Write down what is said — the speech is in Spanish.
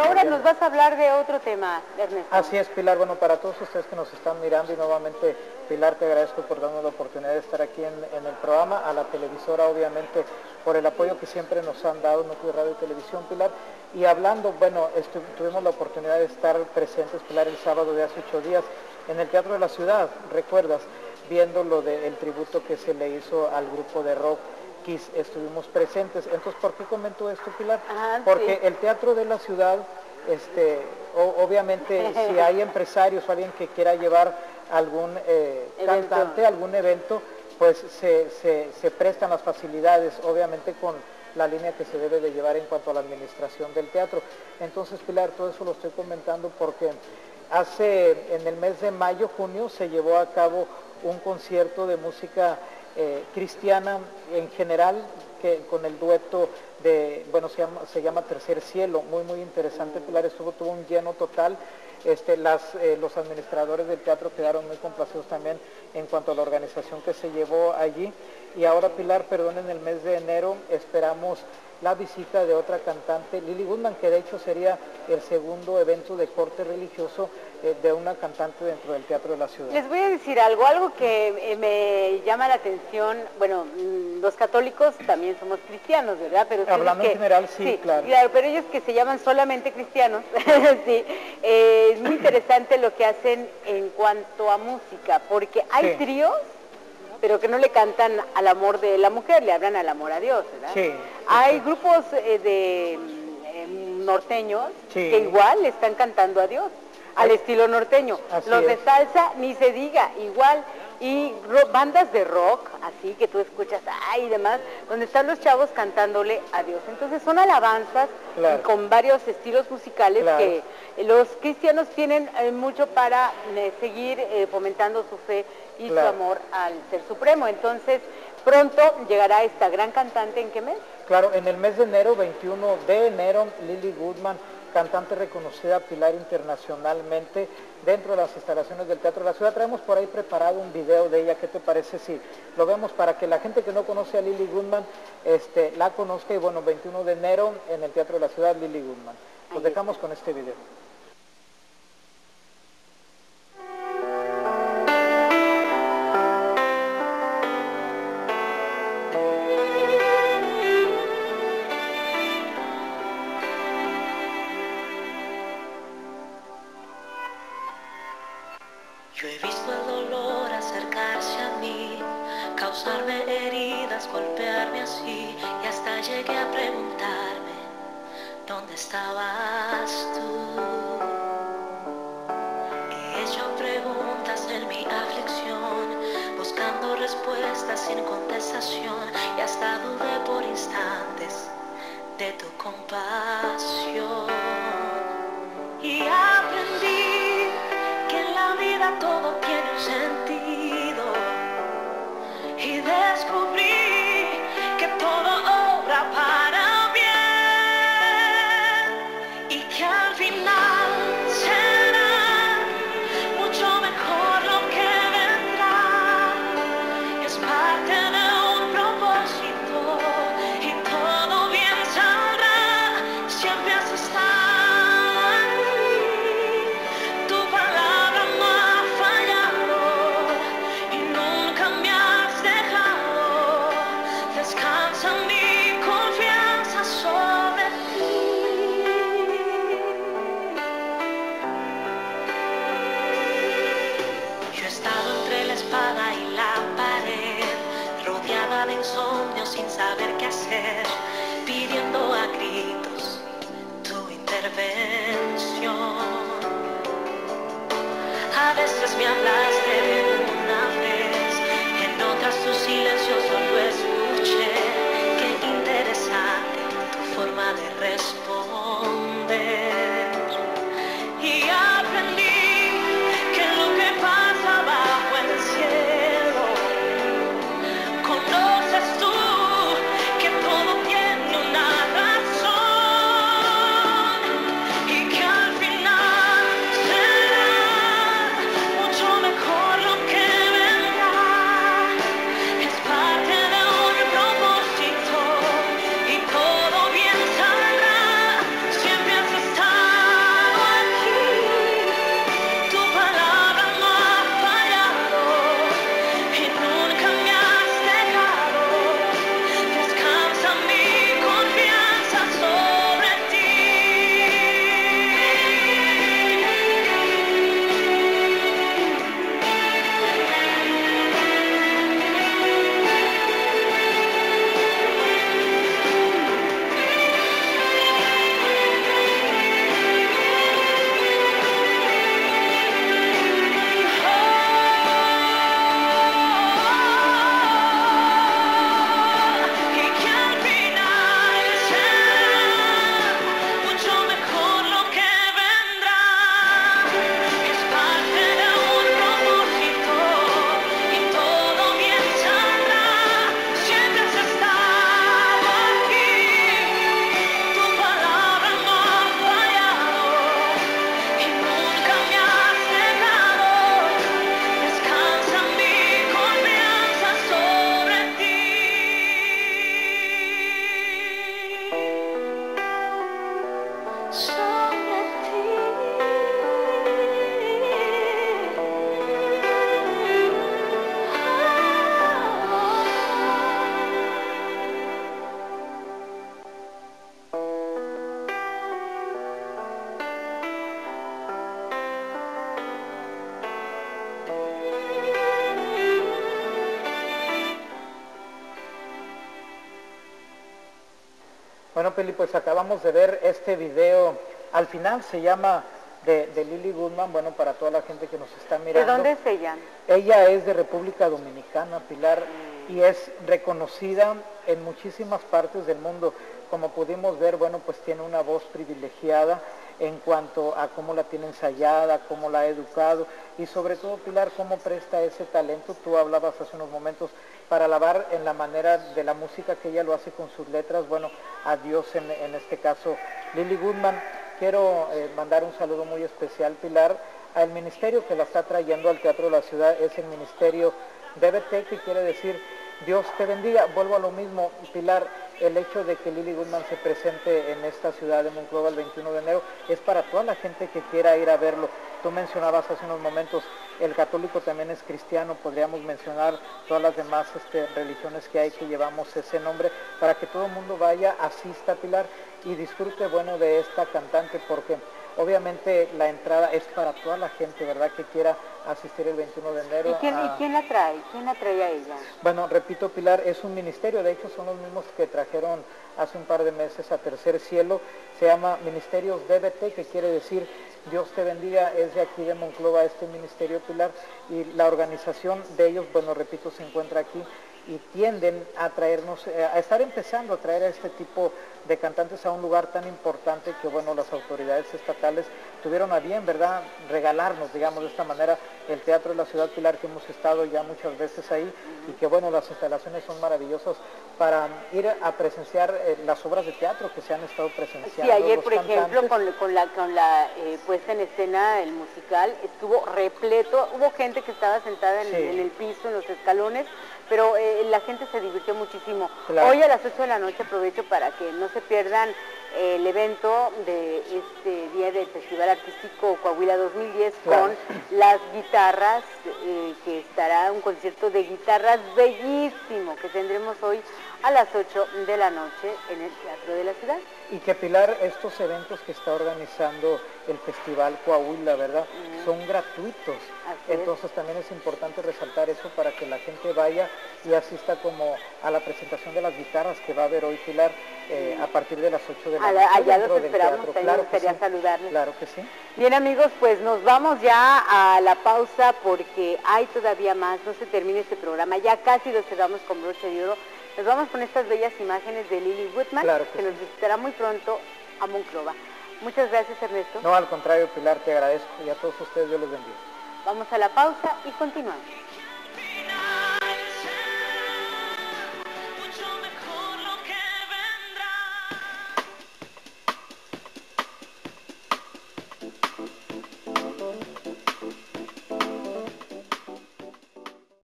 ahora nos vas a hablar de otro tema, Ernesto. Así es, Pilar. Bueno, para todos ustedes que nos están mirando y nuevamente, Pilar, te agradezco por darnos la oportunidad de estar aquí en, el programa, a la televisora, obviamente, por el apoyo que siempre nos han dado, Núcleo Radio y Televisión, Pilar. Y hablando, bueno, tuvimos la oportunidad de estar presentes, Pilar, el sábado de hace ocho días en el Teatro de la Ciudad, ¿recuerdas? Viendo lo del tributo que se le hizo al grupo de rock Estuvimos presentes. Entonces, ¿por qué comento esto, Pilar? Ah, Porque el Teatro de la Ciudad, este, obviamente, si hay empresarios o alguien que quiera llevar algún eh, cantante, algún evento, pues se, se prestan las facilidades, obviamente con la línea que se debe de llevar en cuanto a la administración del teatro. Entonces, Pilar, todo eso lo estoy comentando porque hace, en el mes de mayo, junio, se llevó a cabo un concierto de música eh, cristiana en general, que con el dueto de, bueno, se llama, se llama Tercer Cielo, muy, muy interesante, Pilar, estuvo, tuvo un lleno total. Este, las, eh, los administradores del teatro quedaron muy complacidos también en cuanto a la organización que se llevó allí. Y ahora, Pilar, perdón, en el mes de enero esperamos la visita de otra cantante, Lily Goodman, que de hecho sería el segundo evento de corte religioso de una cantante dentro del Teatro de la Ciudad. Les voy a decir algo, algo que eh, me llama la atención, bueno, mm, los católicos también somos cristianos, ¿verdad? Pero Hablando en general, sí, claro. Claro, pero ellos que se llaman solamente cristianos, sí, eh, es muy interesante lo que hacen en cuanto a música, porque hay tríos pero que no le cantan al amor de la mujer, le hablan al amor a Dios, ¿verdad? Sí. Hay grupos eh, de em, norteños que igual le están cantando a Dios, al estilo norteño. Los de salsa, ni se diga, igual. Y bandas de rock, así que tú escuchas, ay, y demás, donde están los chavos cantándole a Dios. Entonces son alabanzas con varios estilos musicales que los cristianos tienen eh, mucho para eh, seguir fomentando su fe y su amor al Ser Supremo. Entonces, pronto llegará esta gran cantante, ¿en qué mes? Claro, en el mes de enero, 21 de enero, Lily Goodman, cantante reconocida Pilar internacionalmente dentro de las instalaciones del Teatro de la Ciudad. Traemos por ahí preparado un video de ella, ¿qué te parece si lo vemos para que la gente que no conoce a Lily Goodman este, la conozca? Y bueno, 21 de enero en el Teatro de la Ciudad, Lily Goodman. Los dejamos con este video. Yo he visto el dolor acercarse a mí, causarme heridas, golpearme así, y hasta llegué a preguntarme, ¿dónde estabas tú? He hecho preguntas en mi aflicción, buscando respuestas sin contestación, y hasta dudé por instantes de tu compasión. Y aprendí todo tiene veces me hablaste una vez, en otras tu silencio solo escuché. Qué interesante tu forma de responder. Bueno, Peli, pues acabamos de ver este video. Al final se llama de, Lily Goodman, bueno, para toda la gente que nos está mirando. ¿De dónde es ella? Ella es de República Dominicana, Pilar, y es reconocida en muchísimas partes del mundo. Como pudimos ver, bueno, pues tiene una voz privilegiada en cuanto a cómo la tiene ensayada, cómo la ha educado y sobre todo, Pilar, cómo presta ese talento. Tú hablabas hace unos momentos para alabar en la manera de la música que ella lo hace con sus letras, bueno, a Dios en, este caso. Lily Goodman, quiero eh, mandar un saludo muy especial, Pilar, al ministerio que la está trayendo al Teatro de la Ciudad, es el ministerio DBT, que quiere decir Dios te bendiga. Vuelvo a lo mismo, Pilar, el hecho de que Lily Goodman se presente en esta ciudad de Monclova el 21 de enero es para toda la gente que quiera ir a verlo. Tú mencionabas hace unos momentos, el católico también es cristiano, podríamos mencionar todas las demás este, religiones que hay que llevamos ese nombre, para que todo el mundo vaya, asista, Pilar, y disfrute, bueno, de esta cantante, porque Obviamente la entrada es para toda la gente, ¿verdad? Que quiera asistir el 21 de enero. ¿Y quién, la trae? ¿Quién la trae a ella? Bueno, repito, Pilar, es un ministerio, de hecho son los mismos que trajeron hace un par de meses a Tercer Cielo, se llama Ministerios DBT, que quiere decir Dios te bendiga, es de aquí de Monclova este ministerio Pilar, y la organización de ellos, bueno, repito, se encuentra aquí y tienden a traernos, eh, a estar empezando a traer a este tipo de cantantes a un lugar tan importante que, bueno, las autoridades estatales tuvieron a bien, ¿verdad?, regalarnos, digamos, de esta manera el Teatro de la Ciudad Pilar, que hemos estado ya muchas veces ahí, y que, bueno, las instalaciones son maravillosas para ir a presenciar eh, las obras de teatro que se han estado presenciando. Sí, ayer, por ejemplo, con, la, con la eh, puesta en escena, el musical, estuvo repleto, hubo gente que estaba sentada en, el piso, en los escalones, pero eh, la gente se divirtió muchísimo. Hoy a las 8 de la noche aprovecho para que no se pierdan el evento de este día del Festival Artístico Coahuila 2010 con las guitarras, eh, que estará un concierto de guitarras bellísimo que tendremos hoy a las 8 de la noche en el Teatro de la Ciudad. Y que Pilar, estos eventos que está organizando el Festival Coahuila, ¿verdad? Son gratuitos. Entonces también es importante resaltar eso para que la gente vaya y asista como a la presentación de las guitarras que va a haber hoy Pilar eh, a partir de las 8 de la. Allá los esperamos, claro me gustaría saludarles. Claro que sí. Bien amigos, pues nos vamos ya a la pausa porque hay todavía más, no se termina este programa, ya casi lo cerramos con broche de oro. Nos vamos con estas bellas imágenes de Lily Woodman, que, nos visitará muy pronto a Monclova. Muchas gracias, Ernesto. No, al contrario, Pilar, te agradezco y a todos ustedes Dios los bendiga. Vamos a la pausa y continuamos.